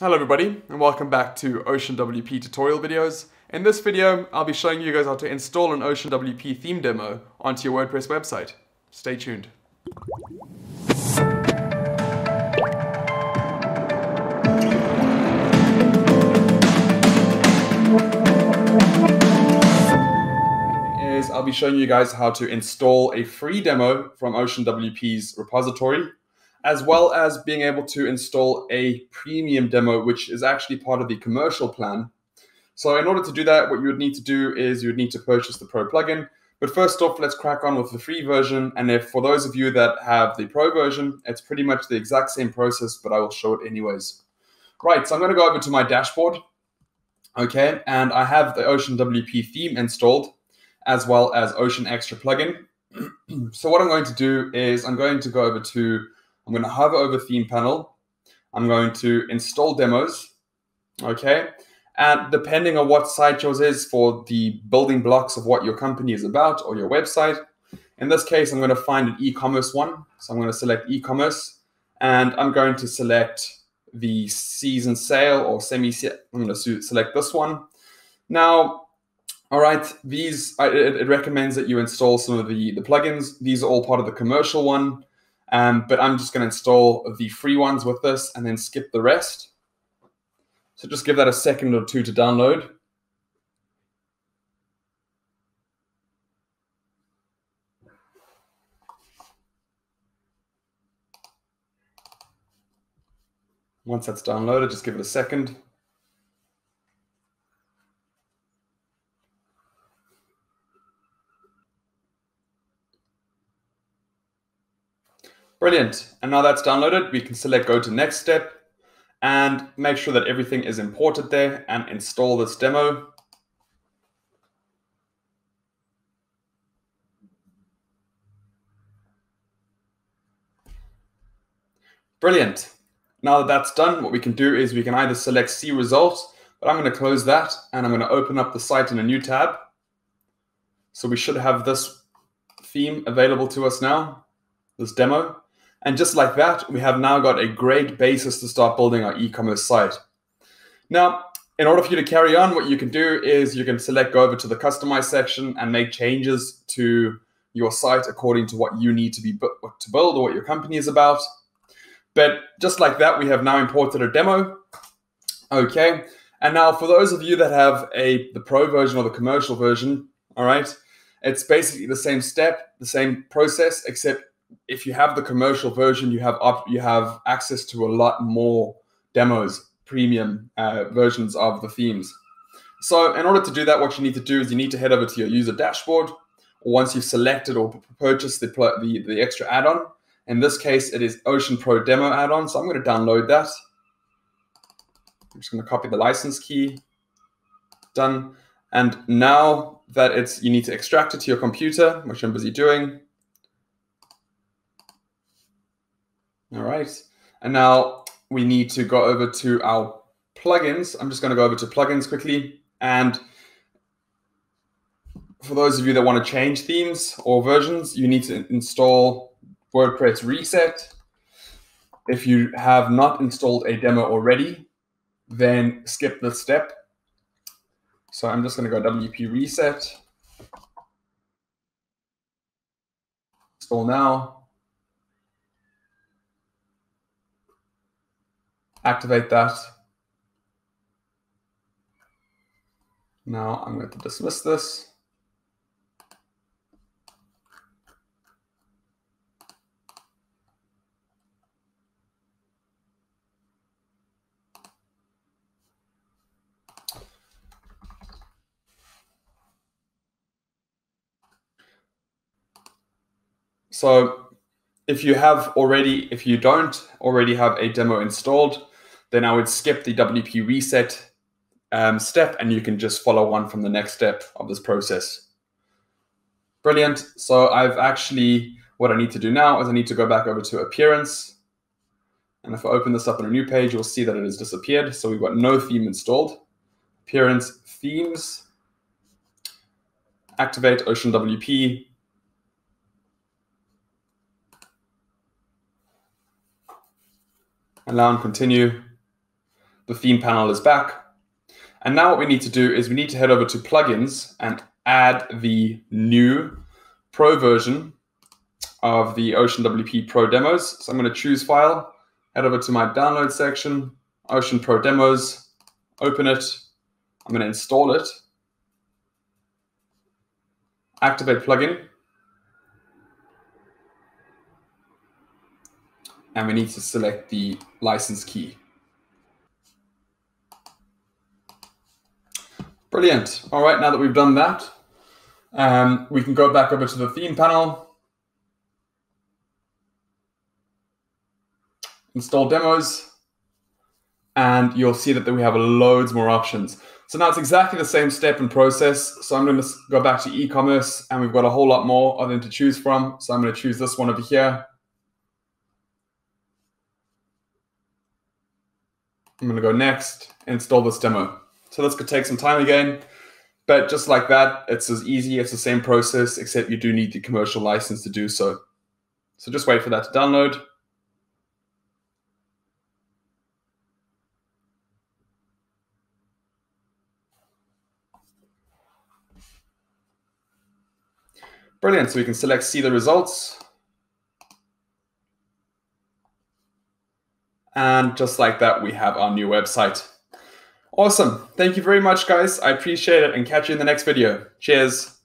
Hello everybody and welcome back to Ocean WP tutorial videos. In this video, I'll be showing you guys how to install an Ocean WP theme demo onto your WordPress website. Stay tuned. Is I'll be showing you guys how to install a free demo from Ocean WP's repository as well as being able to install a premium demo, which is actually part of the commercial plan. So in order to do that, what you would need to do is you would need to purchase the Pro plugin. But first off, let's crack on with the free version. And if for those of you that have the Pro version, it's pretty much the exact same process, but I will show it anyways. Right, so I'm going to go over to my dashboard. Okay, and I have the Ocean WP theme installed, as well as Ocean Extra plugin. so what I'm going to do is I'm going to go over to I'm going to hover over theme panel. I'm going to install demos. Okay. And depending on what site yours is for the building blocks of what your company is about or your website, in this case, I'm going to find an e-commerce one. So I'm going to select e-commerce and I'm going to select the season sale or semi I'm going to select this one. Now, all right, these it, it recommends that you install some of the, the plugins. These are all part of the commercial one. Um, but I'm just going to install the free ones with this and then skip the rest. So just give that a second or two to download. Once that's downloaded, just give it a second. Brilliant. And now that's downloaded, we can select go to next step and make sure that everything is imported there and install this demo. Brilliant. Now that that's done, what we can do is we can either select see results, but I'm going to close that and I'm going to open up the site in a new tab. So we should have this theme available to us now, this demo. And just like that, we have now got a great basis to start building our e-commerce site. Now, in order for you to carry on, what you can do is you can select go over to the customize section and make changes to your site according to what you need to be to build or what your company is about. But just like that, we have now imported a demo. Okay. And now for those of you that have a the pro version or the commercial version, all right, it's basically the same step, the same process, except if you have the commercial version, you have up, you have access to a lot more demos, premium uh, versions of the themes. So in order to do that, what you need to do is you need to head over to your user dashboard. Once you've selected or purchased the, the, the extra add-on, in this case, it is Ocean Pro Demo add-on. So I'm going to download that. I'm just going to copy the license key. Done. And now that it's, you need to extract it to your computer, which I'm busy doing. All right. And now we need to go over to our plugins. I'm just going to go over to plugins quickly. And for those of you that want to change themes or versions, you need to install WordPress Reset. If you have not installed a demo already, then skip this step. So I'm just going to go WP Reset. Install now. Activate that. Now I'm going to dismiss this. So if you have already, if you don't already have a demo installed, then I would skip the WP reset um, step and you can just follow on from the next step of this process. Brilliant. So I've actually, what I need to do now is I need to go back over to appearance. And if I open this up on a new page, you'll see that it has disappeared. So we've got no theme installed. Appearance themes, activate Ocean WP, allow and continue. The theme panel is back. And now what we need to do is we need to head over to plugins and add the new pro version of the Ocean WP Pro demos. So I'm going to choose file, head over to my download section, Ocean Pro demos, open it. I'm going to install it. Activate plugin. And we need to select the license key. Brilliant. All right, now that we've done that, um, we can go back over to the theme panel, install demos, and you'll see that we have loads more options. So now it's exactly the same step and process. So I'm going to go back to e-commerce and we've got a whole lot more of them to choose from. So I'm going to choose this one over here. I'm going to go next, install this demo. So this could take some time again, but just like that, it's as easy, it's the same process, except you do need the commercial license to do so. So just wait for that to download. Brilliant, so we can select see the results. And just like that, we have our new website. Awesome. Thank you very much, guys. I appreciate it and catch you in the next video. Cheers.